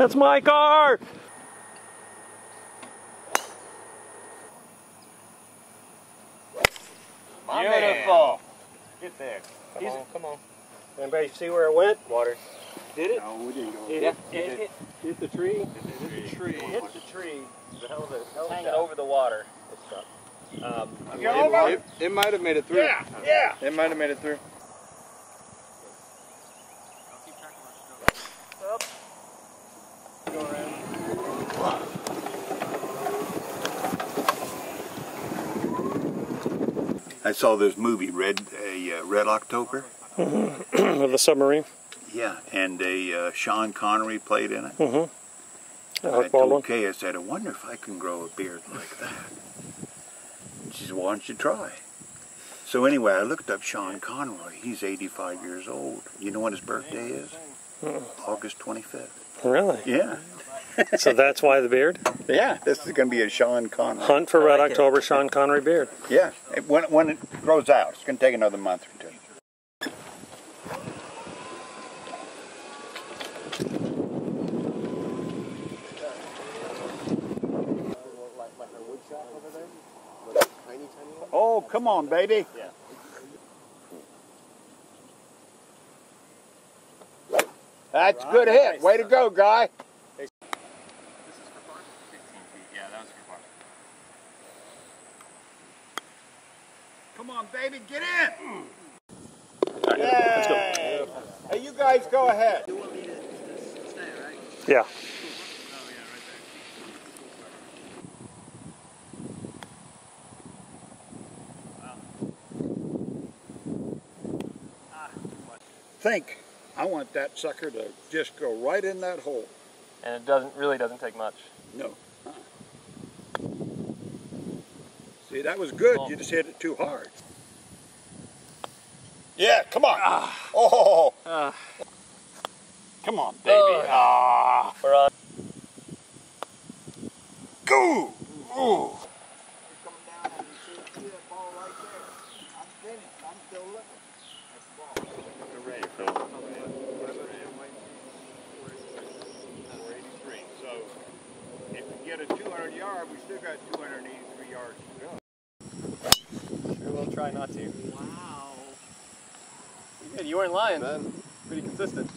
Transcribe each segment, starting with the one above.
That's my car! Beautiful. Get there. Come on, come on. Anybody see where it went? Water. Did it? No, we didn't go. It, Yeah, it, it, hit, hit the tree. Hit the tree. Hit the tree. The hell of it. Hell of it over the water. It's stuck. Um, Get over. It, it might have made it through. Yeah, yeah. It might have made it through. I saw this movie, Red, a uh, Red October. With the submarine. Yeah, and a uh, Sean Connery played in it. Mm-hmm. I told. Kay, I said, I wonder if I can grow a beard like that. And she said, why don't you try? So anyway, I looked up Sean Conroy. He's 85 years old. You know what his birthday is? August 25th. Really? Yeah. So that's why the beard? Yeah, this is going to be a Sean Conroy. Hunt for Red October, Sean Connery beard. Yeah, it- when, when it grows out, it's going to take another month or two. Oh, come on, baby. Yeah. That's a good hit. Way to go, guy. Yeah, that was for fun. Come on, baby, get in. Yay. Hey, you guys go ahead. Yeah. Think. I want that sucker to just go right in that hole. And it doesn't really doesn't take much. No. See, that was good. You just hit it too hard. Yeah, come on. Oh. Ah. Come on, baby. Oh. Ah. We're on. Go. Ooh. So if we get a 200 yard, we still got 283 yards to go. Sure, we'll try not to. Wow. Good, you weren't lying then. Pretty consistent.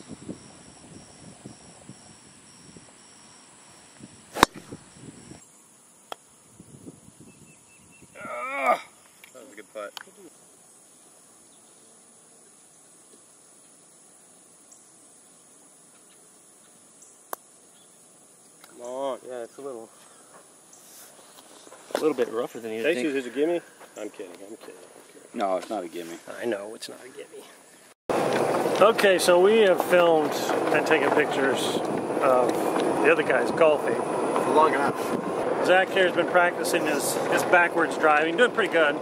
Ah. That was a good putt. Come on. Yeah, it's a little, a little bit rougher than you Casey's think. is a gimme? I'm kidding, I'm kidding. No, it's not a gimme. I know it's not a gimme. Okay, so we have filmed and taken pictures of the other guys golfing. For long enough. Zach here has been practicing his, his backwards driving, doing pretty good.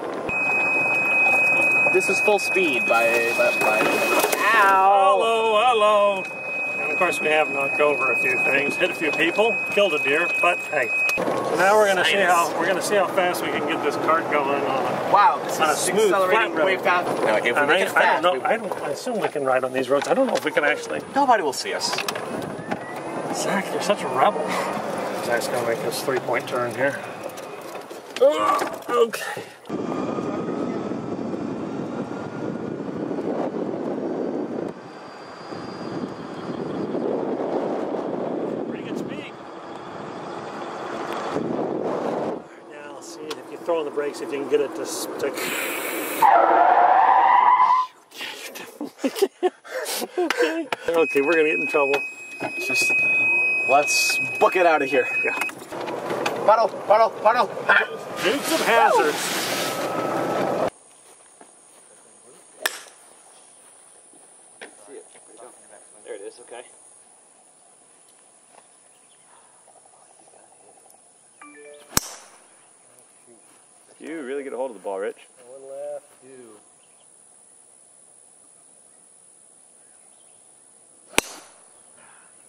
This is full speed by by. by Hello, hello. And of course, we have knocked over a few things, hit a few people, killed a deer, but hey. So now we're gonna see how we're gonna see how fast we can get this cart going on. A, wow, this On a smooth, accelerating flat road. way fast. Now, if we and make I, it I don't know. we- I don't. I assume we can ride on these roads. I don't know if we can actually. nobody will see us. Zach, you're such a rebel. Zach's gonna make this three-point turn here. Ugh, okay. Pretty good speed. Now, see if you throw on the brakes, if you can get it to stick. okay. Okay, we're gonna get in trouble. Just let's book it out of here. Yeah. Puddle, puddle, puddle. Dukes of Hazards. Really get a hold of the ball, Rich. One left, two.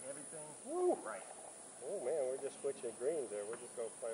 Everything. Woo! Right. Oh man, we're just switching greens there. We're just gonna play.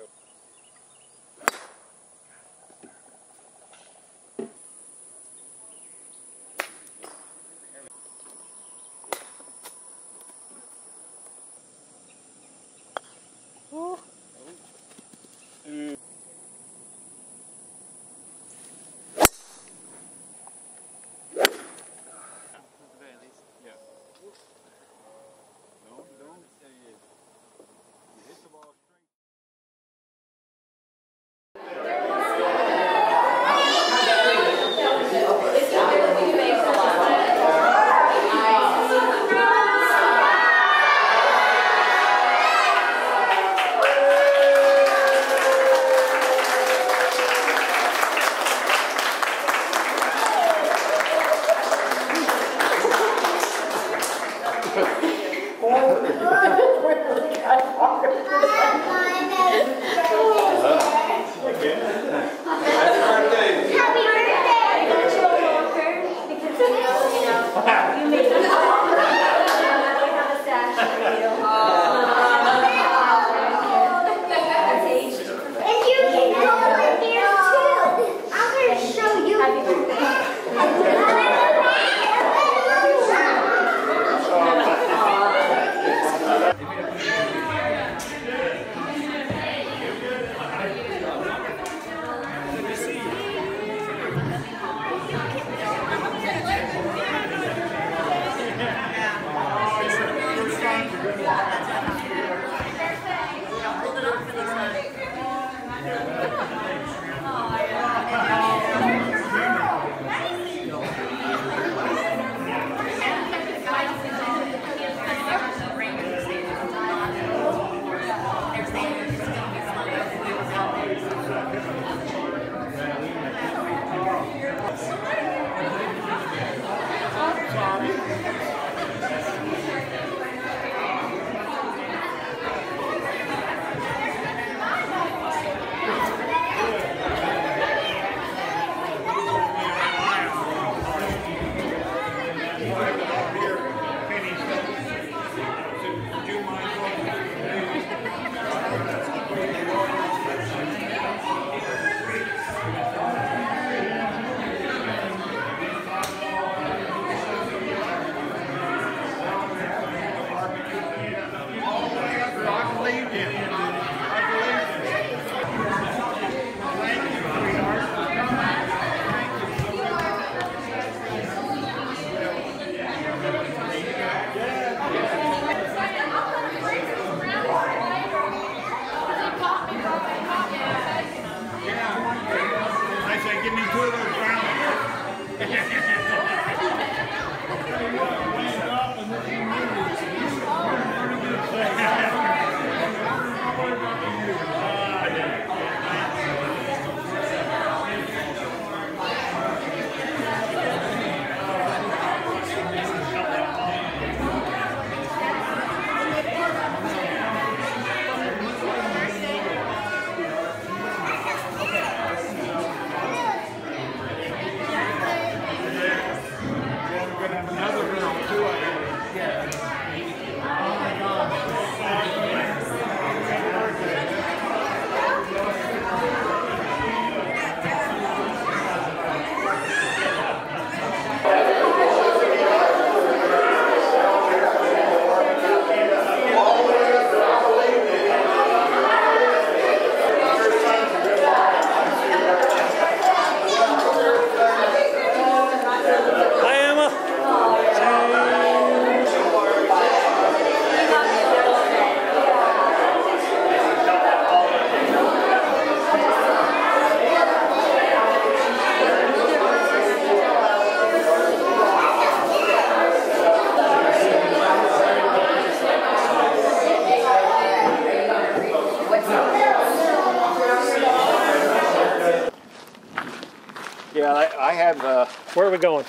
I, I uh, Where are we going?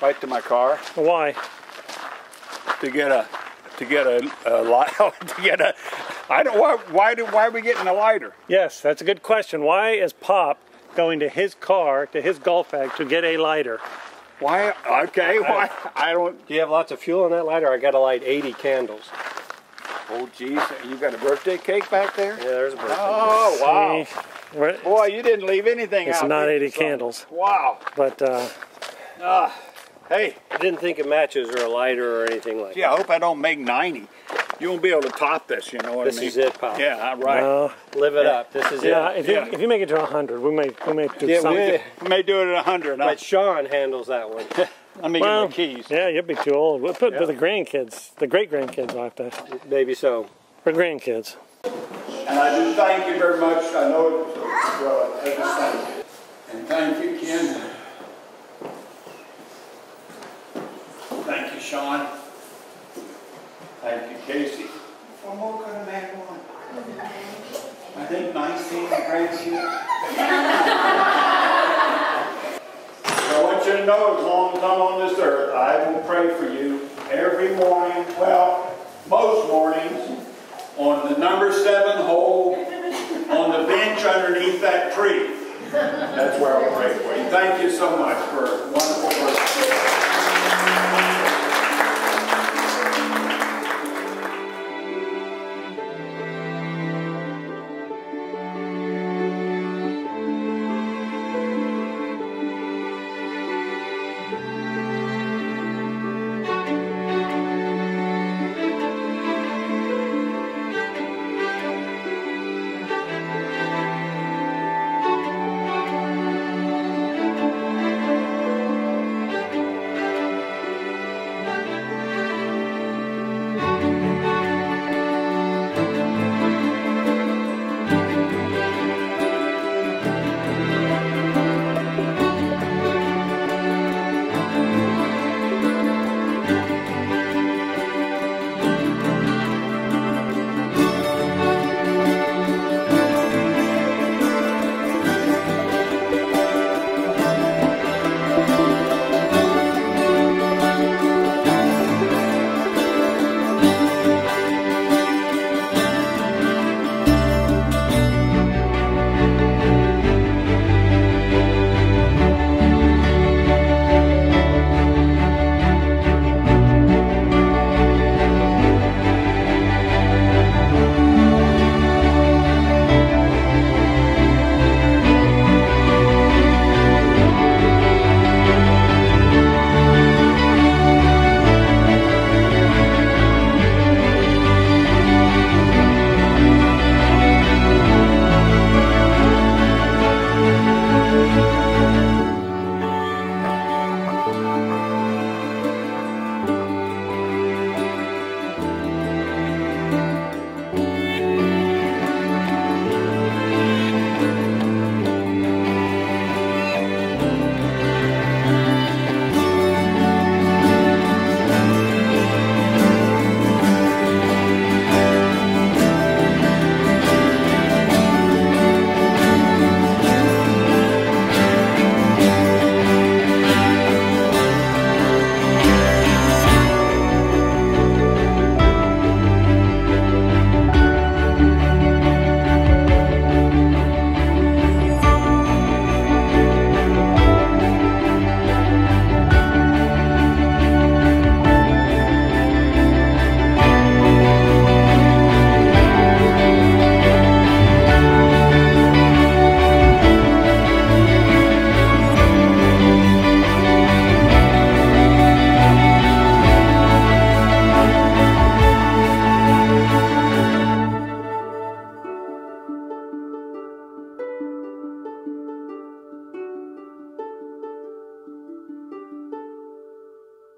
right to my car Why? to get a to get a, a light to get a. I don't why why do why are we getting a lighter? Yes, that's a good question. Why is Pop going to his car, to his golf bag, to get a lighter? Why? Okay, why? I don't. Do you have lots of fuel in that lighter? I got to light 80 candles. Oh, geez, you got a birthday cake back there? Yeah, there's a birthday. Cake oh, wow. See, we're- Boy, you didn't leave anything It's out. not 80 son? candles. Wow. but uh, Ah, hey, I didn't think of matches or a lighter or anything like gee, I hope I don't make 90. You won't be able to top this, you know what This I mean? This is it, Pop. Yeah, right. no. Live it up. This is Yeah, it. if you Yeah. if you make it to 100, we may we may do Yeah, something. we may do it at 100. Huh? But Sean handles that one. Let me Well, get my keys. yeah, you'll be too old. We'll put it to the grandkids, the great grandkids. I'll have to. Maybe so. For grandkids. And I do thank you very much. I know it was well, I just thank you. And thank you, Ken. Thank you, Sean. Thank you, Casey. What more could a man want? I think 19 grandkids. I want you to know, as long as I'm on this earth, I will pray for you every morning, well, most mornings, on the number seven hole, on the bench underneath that tree. That's where I'll pray for you. Thank you so much for a wonderful work.